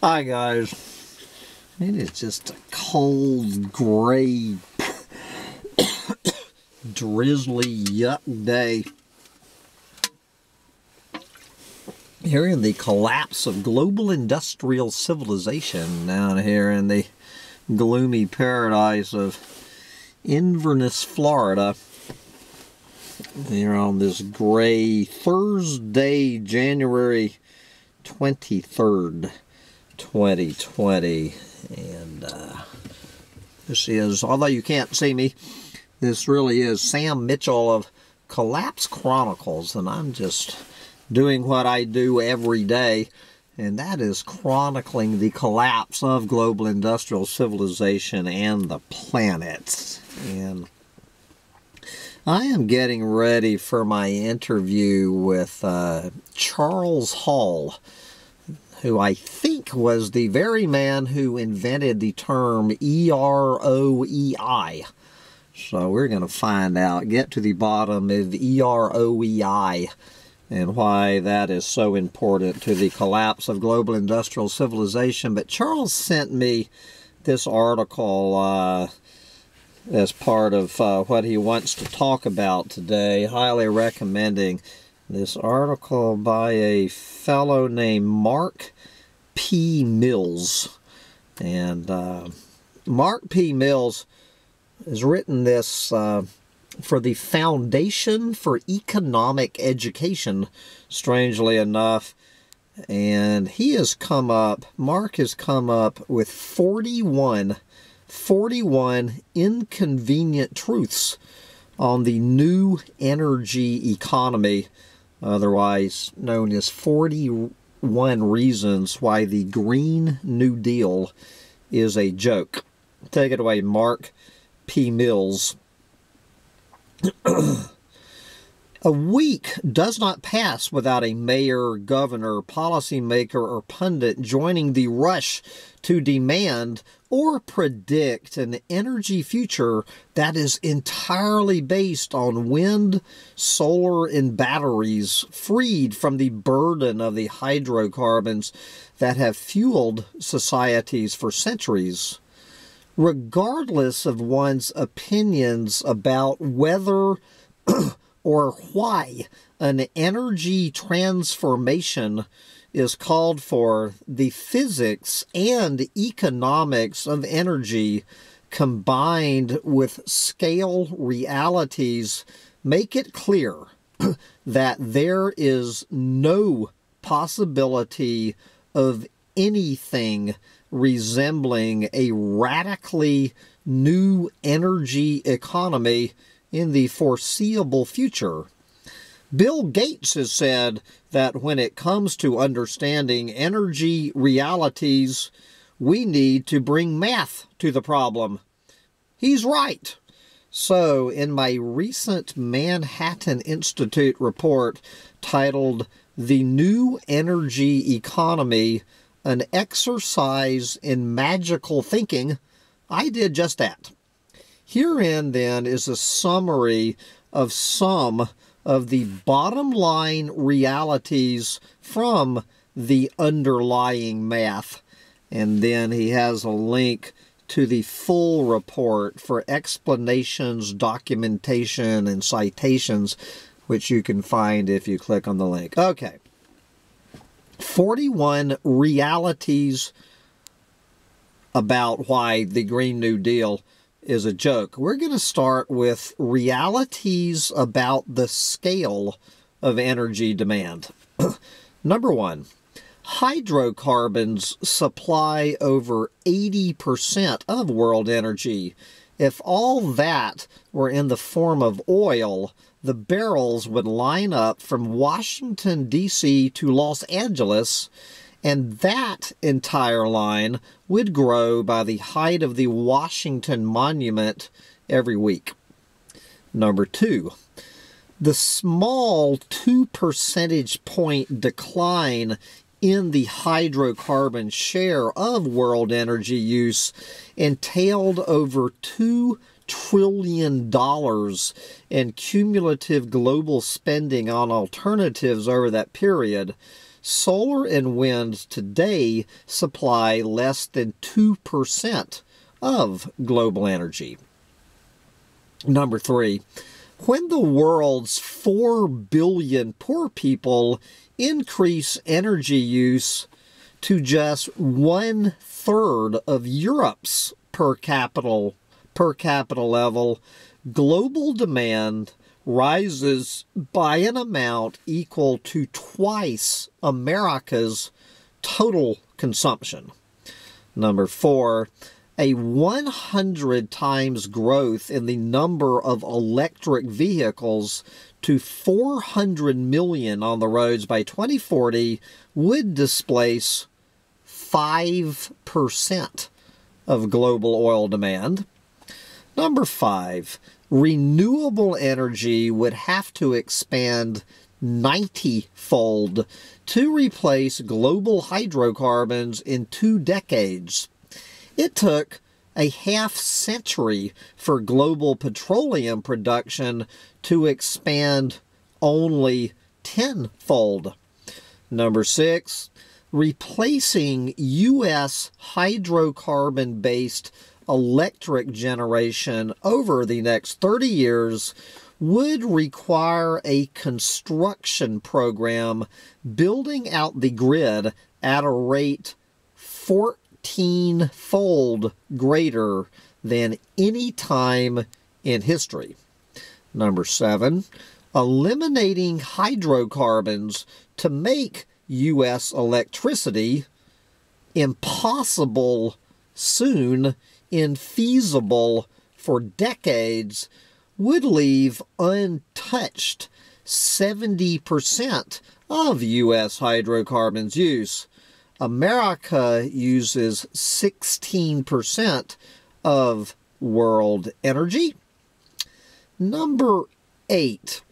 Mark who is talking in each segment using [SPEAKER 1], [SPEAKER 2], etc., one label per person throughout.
[SPEAKER 1] Hi guys. It is just a cold, gray, drizzly, yuck day. Here in the collapse of global industrial civilization down here in the gloomy paradise of Inverness, Florida. Here on this gray Thursday, January 23rd, 2020. And uh, this is, although you can't see me, this really is Sam Mitchell of Collapse Chronicles. And I'm just doing what I do every day, and that is chronicling the collapse of global industrial civilization and the planet. And I am getting ready for my interview with uh, Charles Hall, who I think was the very man who invented the term E-R-O-E-I. So we're going to find out, get to the bottom of E-R-O-E-I and why that is so important to the collapse of global industrial civilization. But Charles sent me this article uh, as part of uh, what he wants to talk about today, highly recommending this article by a fellow named Mark P. Mills. And uh, Mark P. Mills has written this uh, for the Foundation for Economic Education, strangely enough. And he has come up, Mark has come up with 41 41 inconvenient truths on the new energy economy, otherwise known as 41 reasons why the Green New Deal is a joke. Take it away, Mark P. Mills. A week does not pass without a mayor, governor, policymaker, or pundit joining the rush to demand or predict an energy future that is entirely based on wind, solar, and batteries, freed from the burden of the hydrocarbons that have fueled societies for centuries. Regardless of one's opinions about whether or why an energy transformation is called for, the physics and economics of energy combined with scale realities make it clear that there is no possibility of anything resembling a radically new energy economy in the foreseeable future. Bill Gates has said that when it comes to understanding energy realities, we need to bring math to the problem. He's right. So, in my recent Manhattan Institute report titled The New Energy Economy An Exercise in Magical Thinking, I did just that. Herein, then, is a summary of some of the bottom line realities from the underlying math. And then he has a link to the full report for explanations, documentation, and citations, which you can find if you click on the link. Okay. 41 realities about why the Green New Deal is a joke. We're going to start with realities about the scale of energy demand. Number one, hydrocarbons supply over 80% of world energy. If all that were in the form of oil, the barrels would line up from Washington, D.C. to Los Angeles and that entire line would grow by the height of the Washington Monument every week. Number two, the small 2 percentage point decline in the hydrocarbon share of world energy use entailed over $2 trillion in cumulative global spending on alternatives over that period solar and wind today supply less than 2% of global energy. Number three, when the world's 4 billion poor people increase energy use to just one third of Europe's per capita per capita level, global demand rises by an amount equal to twice America's total consumption. Number four, a 100 times growth in the number of electric vehicles to 400 million on the roads by 2040 would displace 5% of global oil demand. Number five, renewable energy would have to expand 90 fold to replace global hydrocarbons in two decades. It took a half century for global petroleum production to expand only tenfold. Number six, replacing U.S. hydrocarbon based electric generation over the next 30 years would require a construction program building out the grid at a rate 14 fold greater than any time in history. Number seven, eliminating hydrocarbons to make U.S. electricity impossible soon, infeasible for decades, would leave untouched 70% of U.S. hydrocarbons use. America uses 16% of world energy. Number eight,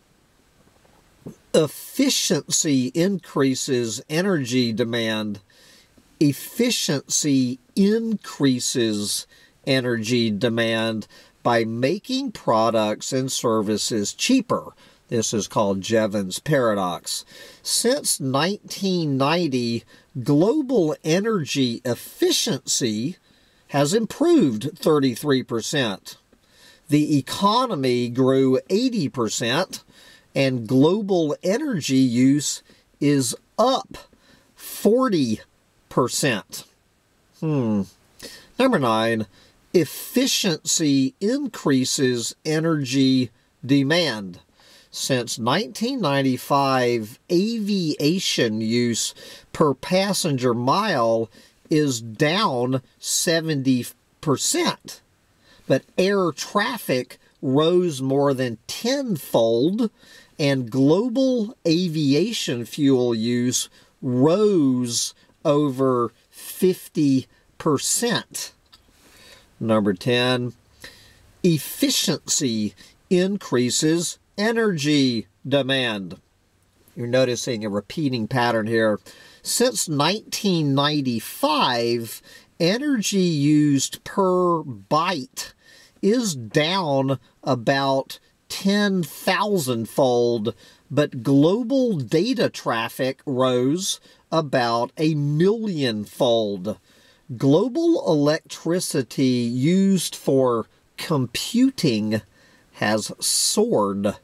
[SPEAKER 1] efficiency increases energy demand. Efficiency increases energy demand by making products and services cheaper. This is called Jevons paradox. Since 1990, global energy efficiency has improved 33%. The economy grew 80%, and global energy use is up 40%. Hmm. Number nine, efficiency increases energy demand. Since 1995, aviation use per passenger mile is down 70%, but air traffic rose more than tenfold, and global aviation fuel use rose over 50%. Number 10, efficiency increases energy demand. You're noticing a repeating pattern here. Since 1995, energy used per byte is down about 10,000 fold, but global data traffic rose about a million fold. Global electricity used for computing has soared.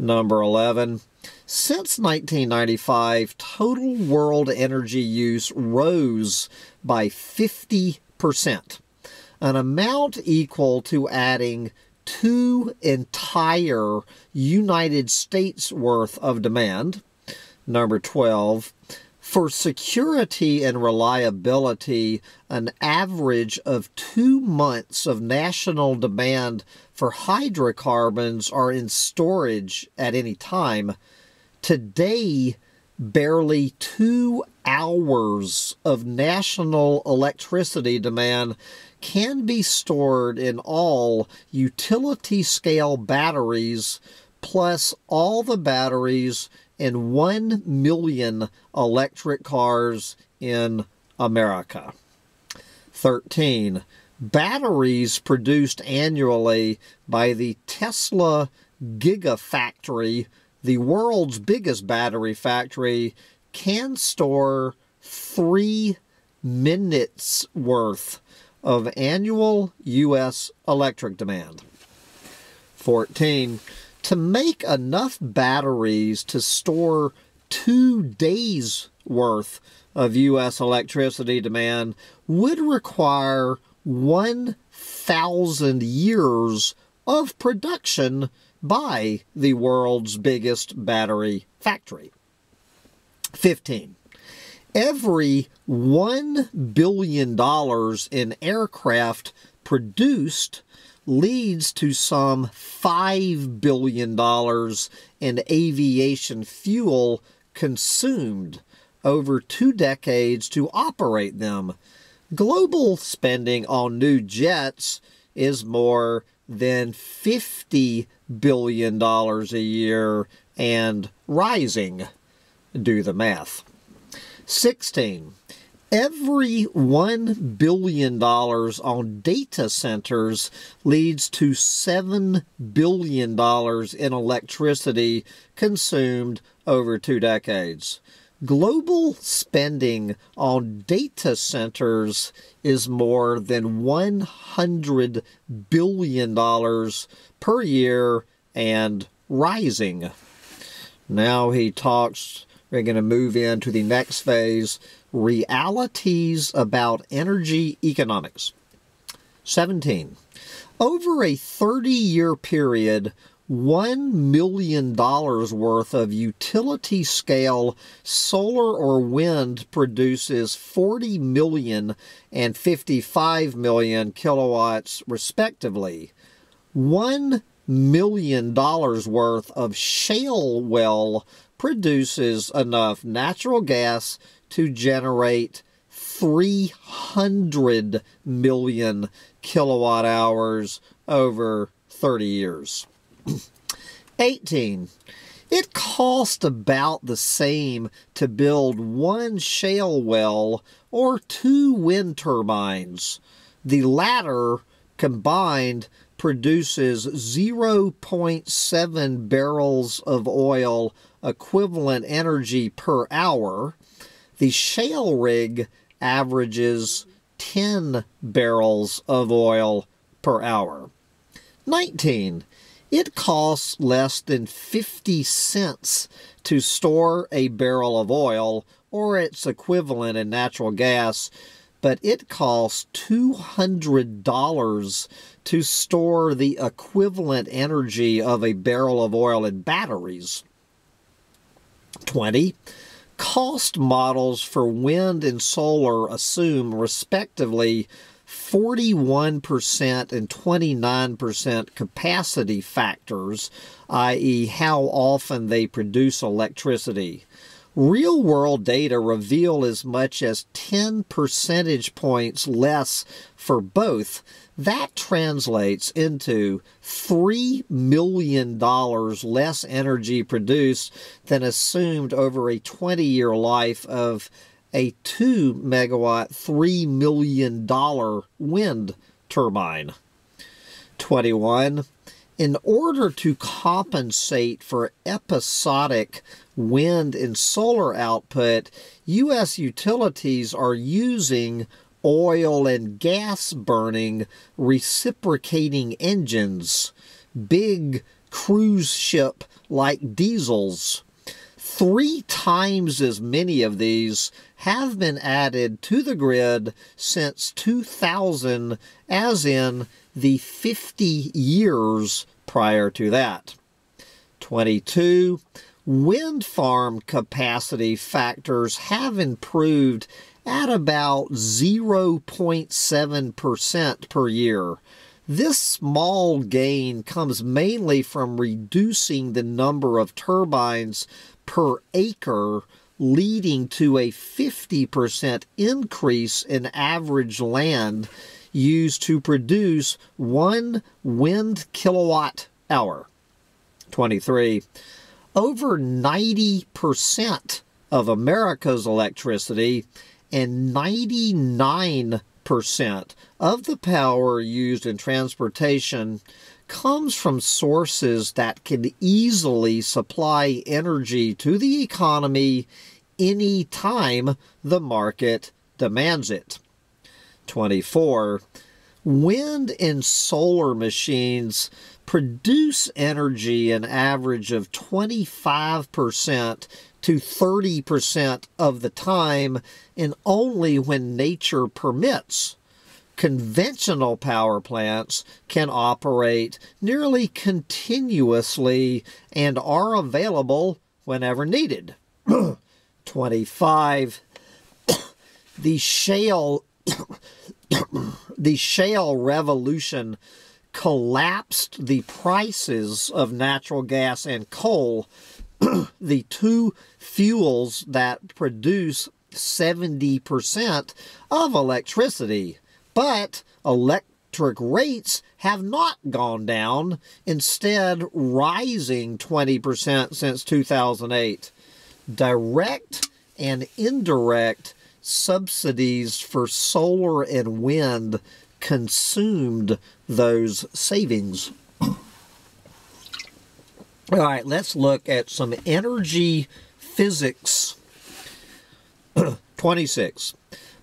[SPEAKER 1] Number 11. Since 1995, total world energy use rose by 50%, an amount equal to adding two entire United States worth of demand. Number 12. For security and reliability, an average of two months of national demand for hydrocarbons are in storage at any time. Today, barely two hours of national electricity demand can be stored in all utility scale batteries plus all the batteries in 1 million electric cars in America. 13. Batteries produced annually by the Tesla Gigafactory, the world's biggest battery factory, can store three minutes worth of annual U.S. electric demand. 14. To make enough batteries to store two days worth of U.S. electricity demand would require 1,000 years of production by the world's biggest battery factory. 15. Every $1 billion in aircraft produced leads to some $5 billion in aviation fuel consumed over two decades to operate them. Global spending on new jets is more than $50 billion a year and rising. Do the math. 16. Every $1 billion on data centers leads to $7 billion in electricity consumed over two decades. Global spending on data centers is more than $100 billion per year and rising. Now he talks, we're going to move into the next phase realities about energy economics. 17. Over a 30 year period, $1 million worth of utility scale solar or wind produces 40 million and 55 million kilowatts, respectively. $1 million worth of shale well produces enough natural gas to generate 300 million kilowatt hours over 30 years. 18. It cost about the same to build one shale well or two wind turbines. The latter combined produces 0.7 barrels of oil equivalent energy per hour. The shale rig averages 10 barrels of oil per hour. 19. It costs less than 50 cents to store a barrel of oil or its equivalent in natural gas, but it costs $200 to store the equivalent energy of a barrel of oil in batteries. 20. Cost models for wind and solar assume, respectively, 41% and 29% capacity factors, i.e., how often they produce electricity. Real world data reveal as much as 10 percentage points less for both. That translates into $3 million less energy produced than assumed over a 20 year life of a 2 megawatt, $3 million wind turbine. 21. In order to compensate for episodic wind and solar output, U.S. utilities are using oil and gas burning reciprocating engines, big cruise ship like diesels. Three times as many of these have been added to the grid since 2000, as in the 50 years prior to that. 22. Wind farm capacity factors have improved at about 0.7% per year. This small gain comes mainly from reducing the number of turbines per acre leading to a 50% increase in average land used to produce one wind kilowatt hour. 23. Over 90% of America's electricity and 99% of the power used in transportation comes from sources that can easily supply energy to the economy any time the market demands it. 24. Wind and solar machines produce energy an average of 25% to 30% of the time and only when nature permits. Conventional power plants can operate nearly continuously and are available whenever needed. 25. the shale the shale revolution collapsed the prices of natural gas and coal, the two fuels that produce 70% of electricity. But electric rates have not gone down, instead, rising 20% since 2008. Direct and indirect subsidies for solar and wind consumed those savings. All right, let's look at some energy physics. 26.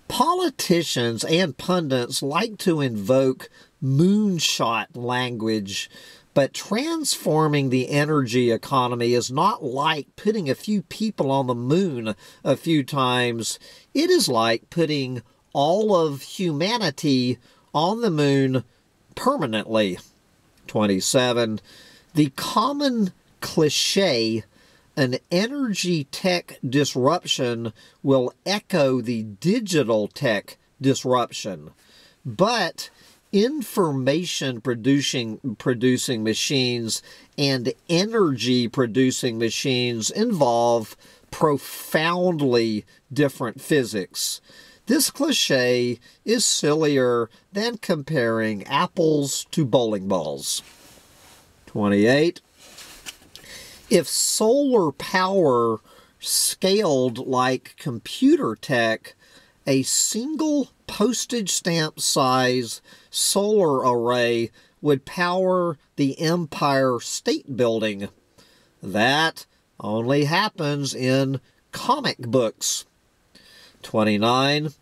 [SPEAKER 1] Politicians and pundits like to invoke moonshot language but transforming the energy economy is not like putting a few people on the moon a few times. It is like putting all of humanity on the moon permanently. 27. The common cliche an energy tech disruption will echo the digital tech disruption. But information producing producing machines and energy producing machines involve profoundly different physics. This cliche is sillier than comparing apples to bowling balls. 28. If solar power scaled like computer tech, a single postage stamp size solar array would power the Empire State Building. That only happens in comic books. 29.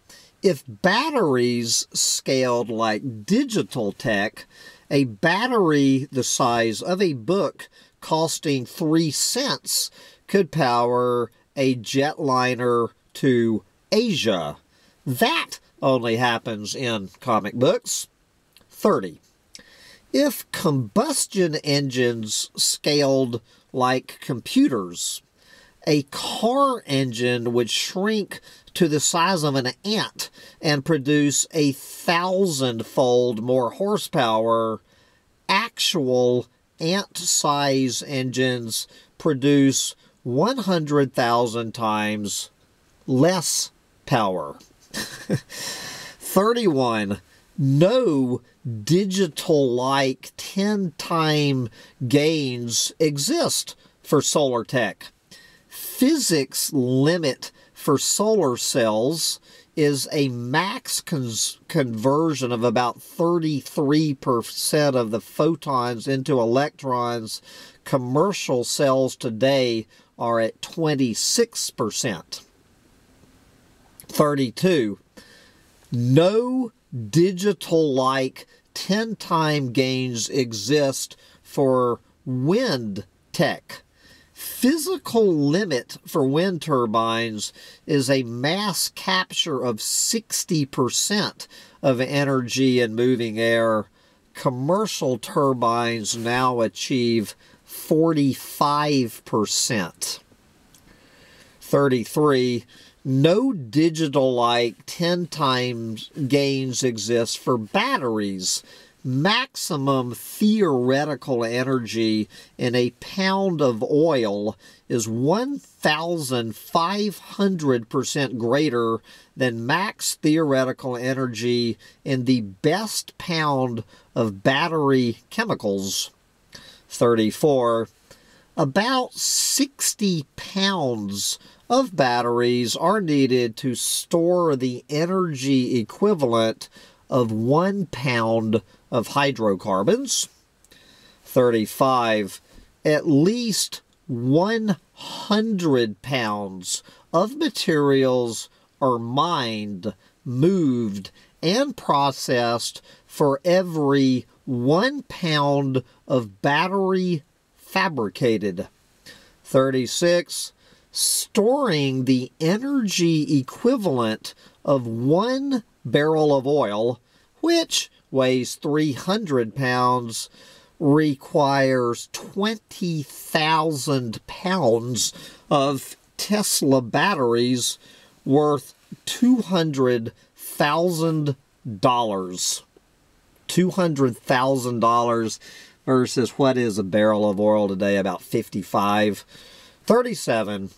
[SPEAKER 1] If batteries scaled like digital tech, a battery the size of a book costing 3 cents could power a jetliner to Asia. That only happens in comic books. 30. If combustion engines scaled like computers, a car engine would shrink to the size of an ant and produce a thousand-fold more horsepower. Actual ant-size engines produce 100,000 times less power. 31. No digital like 10 time gains exist for solar tech. Physics limit for solar cells is a max conversion of about 33% of the photons into electrons. Commercial cells today are at 26%. 32. No digital like 10 time gains exist for wind tech. Physical limit for wind turbines is a mass capture of 60% of energy in moving air. Commercial turbines now achieve 45%. 33 no digital like 10 times gains exist for batteries. Maximum theoretical energy in a pound of oil is 1,500% greater than max theoretical energy in the best pound of battery chemicals. 34. About 60 pounds of batteries are needed to store the energy equivalent of one pound of hydrocarbons. 35. At least 100 pounds of materials are mined, moved, and processed for every one pound of battery fabricated. 36. Storing the energy equivalent of one barrel of oil, which weighs 300 pounds, requires 20,000 pounds of Tesla batteries worth $200,000. $200,000 versus what is a barrel of oil today about 55 37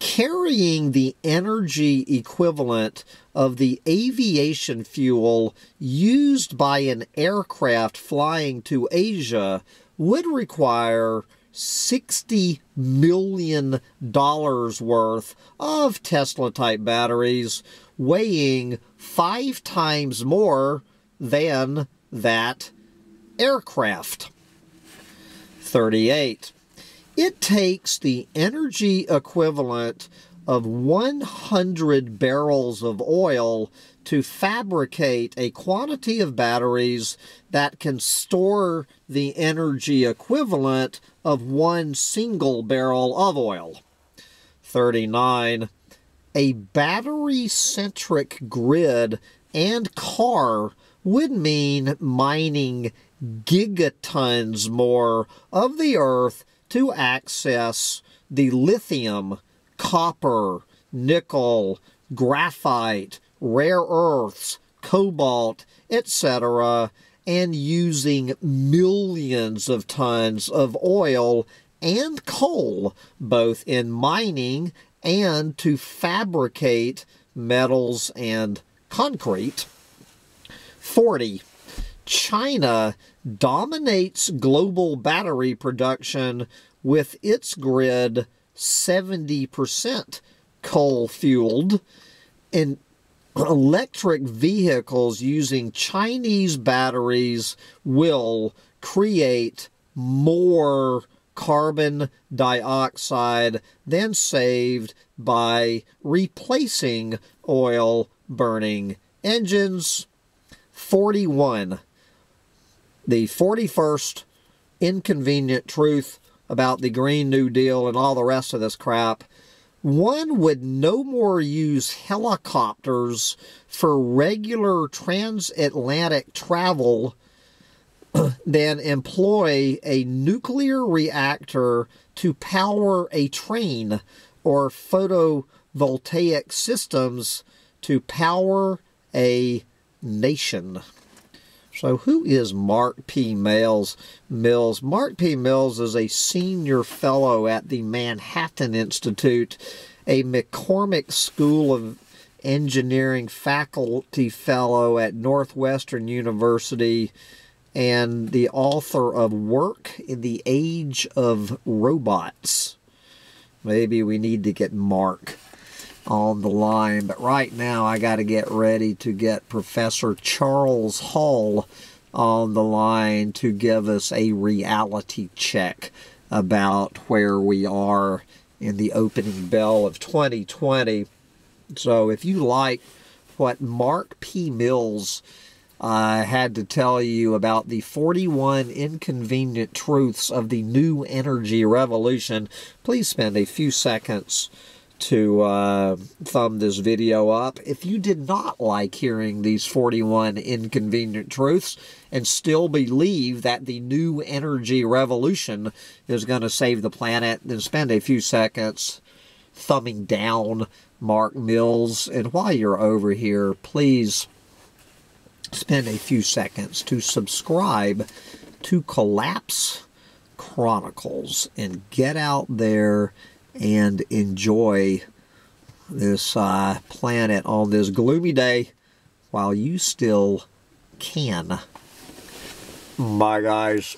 [SPEAKER 1] carrying the energy equivalent of the aviation fuel used by an aircraft flying to Asia would require $60 million worth of Tesla type batteries, weighing five times more than that aircraft. 38. It takes the energy equivalent of 100 barrels of oil to fabricate a quantity of batteries that can store the energy equivalent of one single barrel of oil. 39. A battery centric grid and car would mean mining gigatons more of the earth to access the lithium, copper, nickel, graphite, rare earths, cobalt, etc., and using millions of tons of oil and coal, both in mining and to fabricate metals and concrete. 40. China dominates global battery production with its grid 70% coal fueled and electric vehicles using Chinese batteries will create more carbon dioxide than saved by replacing oil burning engines. 41 the 41st inconvenient truth about the Green New Deal and all the rest of this crap, one would no more use helicopters for regular transatlantic travel than employ a nuclear reactor to power a train or photovoltaic systems to power a nation. So, who is Mark P. Mills? Mills. Mark P. Mills is a senior fellow at the Manhattan Institute, a McCormick School of Engineering faculty fellow at Northwestern University, and the author of Work in the Age of Robots. Maybe we need to get Mark on the line. But right now, I got to get ready to get Professor Charles Hall on the line to give us a reality check about where we are in the opening bell of 2020. So if you like what Mark P. Mills uh, had to tell you about the 41 inconvenient truths of the new energy revolution, please spend a few seconds to uh, thumb this video up. If you did not like hearing these 41 inconvenient truths and still believe that the new energy revolution is going to save the planet, then spend a few seconds thumbing down Mark Mills. And while you're over here, please spend a few seconds to subscribe to Collapse Chronicles and get out there and enjoy this uh, planet on this gloomy day while you still can. Bye, guys.